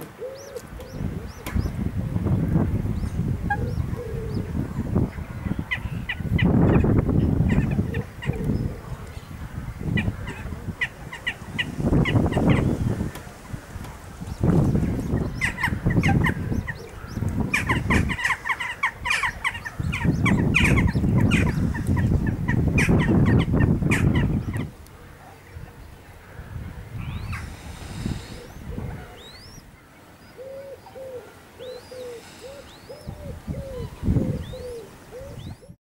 Awesome.